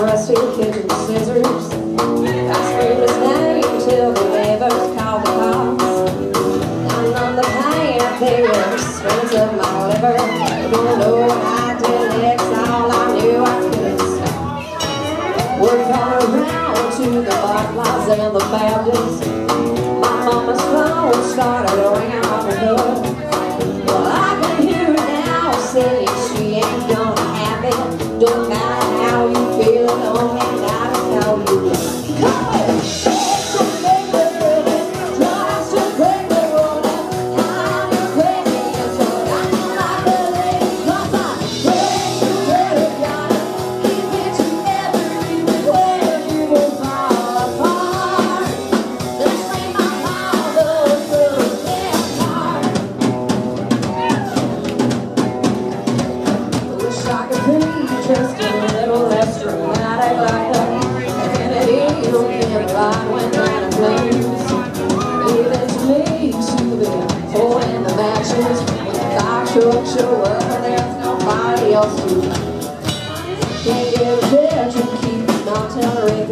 rusty kitchen scissors. I screamed his name till the neighbors called the cops. On the they expensive, my liver. Don't know all I knew I couldn't to the Butlers and the Baptists. My mama's phone started ringing off the hood. Matches the fire truck show up and there's nobody else to. Can't get a and keep not tell